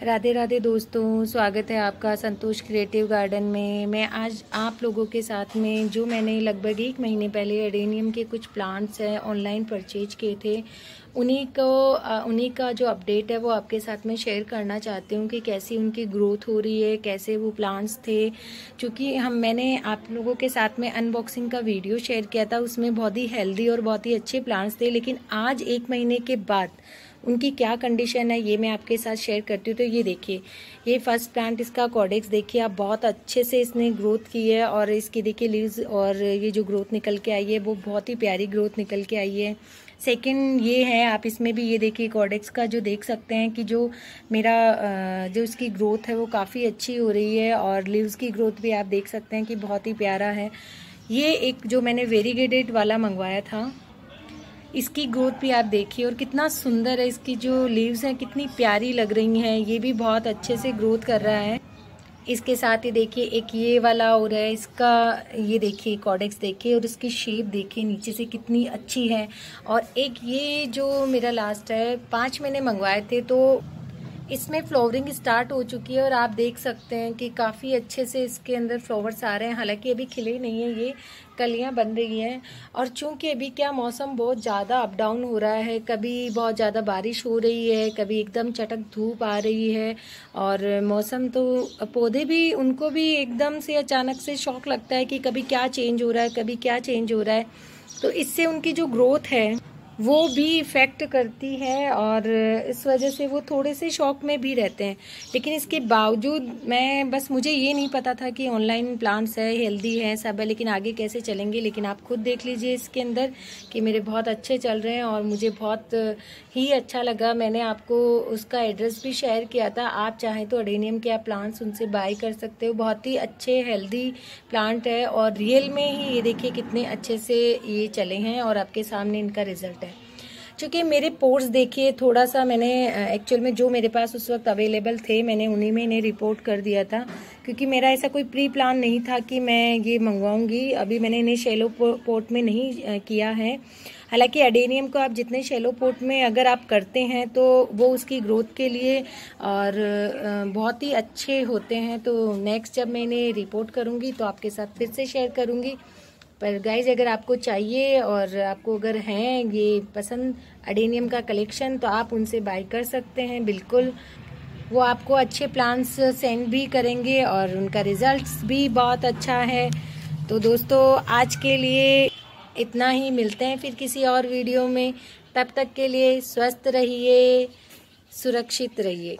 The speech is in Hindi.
राधे राधे दोस्तों, स्वागत है आपका संतोष क्रिएटिव गार्डन में। मैं आज आप लोगों के साथ में, जो मैंने लगभग एक महीने पहले एडेनियम के कुछ प्लांट्स हैं ऑनलाइन परचेज किए थे, उन्हीं को उन्हीं का जो अपडेट है वो आपके साथ में शेयर करना चाहती हूँ कि कैसी उनकी ग्रोथ हो रही है, कैसे वो प्लांट्स थे। क्योंकि हम, मैंने आप लोगों के साथ में अनबॉक्सिंग का वीडियो शेयर किया था, उसमें बहुत ही हेल्दी और बहुत ही अच्छे प्लांट्स थे, लेकिन आज एक महीने के बाद उनकी क्या कंडीशन है, ये मैं आपके साथ शेयर करती हूँ। तो ये देखिए, ये फ़र्स्ट प्लांट इसका कॉडेक्स देखिए, आप बहुत अच्छे से इसने ग्रोथ की है और इसकी देखिए लीव्स और ये जो ग्रोथ निकल के आई है, वो बहुत ही प्यारी ग्रोथ निकल के आई है। सेकंड ये है, आप इसमें भी ये देखिए कॉडेक्स का जो देख सकते हैं कि जो मेरा जो इसकी ग्रोथ है वो काफ़ी अच्छी हो रही है और लीव्स की ग्रोथ भी आप देख सकते हैं कि बहुत ही प्यारा है। ये एक जो मैंने वेरीगेडेड वाला मंगवाया था इसकी ग्रोथ भी आप देखिए और कितना सुंदर है इसकी जो लीव्स हैं, कितनी प्यारी लग रही हैं। ये भी बहुत अच्छे से ग्रोथ कर रहा है। इसके साथ ही देखिए, एक ये वाला और है, इसका ये देखिए, कॉडेक्स देखिए और इसकी शेप देखिए, नीचे से कितनी अच्छी है। और एक ये जो मेरा लास्ट है, पाँच महीने मंगवाए थे तो इसमें फ्लावरिंग स्टार्ट हो चुकी है और आप देख सकते हैं कि काफ़ी अच्छे से इसके अंदर फ्लावर्स आ रहे हैं। हालाँकि अभी खिले नहीं है, ये कलियाँ बन रही हैं। और चूँकि अभी क्या मौसम बहुत ज़्यादा अप डाउन हो रहा है, कभी बहुत ज़्यादा बारिश हो रही है, कभी एकदम चटक धूप आ रही है और मौसम तो पौधे भी, उनको भी एकदम से अचानक से शौक लगता है कि कभी क्या चेंज हो रहा है, कभी क्या चेंज हो रहा है। तो इससे उनकी जो ग्रोथ है वो भी इफ़ेक्ट करती है और इस वजह से वो थोड़े से शौक में भी रहते हैं। लेकिन इसके बावजूद मैं, बस मुझे ये नहीं पता था कि ऑनलाइन प्लांट्स है हेल्दी है, सब है, लेकिन आगे कैसे चलेंगे। लेकिन आप खुद देख लीजिए इसके अंदर कि मेरे बहुत अच्छे चल रहे हैं और मुझे बहुत ही अच्छा लगा। मैंने आपको उसका एड्रेस भी शेयर किया था। आप चाहें तो अडेनियम के आप प्लांट्स उनसे बाय कर सकते हो। बहुत ही अच्छे हेल्दी प्लांट है और रियल में ही ये देखिए कितने अच्छे से ये चले हैं और आपके सामने इनका रिज़ल्ट है। चूँकि मेरे पोर्स देखिए, थोड़ा सा मैंने एक्चुअल में जो मेरे पास उस वक्त अवेलेबल थे, मैंने उन्हीं में इन्हें रिपोर्ट कर दिया था। क्योंकि मेरा ऐसा कोई प्री प्लान नहीं था कि मैं ये मंगवाऊँगी। अभी मैंने इन्हें शेलो पोर्ट में नहीं किया है। हालाँकि एडेनियम को आप जितने शेलो पोर्ट में अगर आप करते हैं तो वो उसकी ग्रोथ के लिए और बहुत ही अच्छे होते हैं। तो नेक्स्ट जब मैं इन्हें रिपोर्ट करूँगी तो आपके साथ फिर से शेयर करूँगी। पर गाइज़ अगर आपको चाहिए और आपको अगर हैं ये पसंद अडेनियम का कलेक्शन तो आप उनसे बाय कर सकते हैं, बिल्कुल। वो आपको अच्छे प्लान्स सेंड भी करेंगे और उनका रिजल्ट्स भी बहुत अच्छा है। तो दोस्तों, आज के लिए इतना ही, मिलते हैं फिर किसी और वीडियो में। तब तक के लिए स्वस्थ रहिए, सुरक्षित रहिए।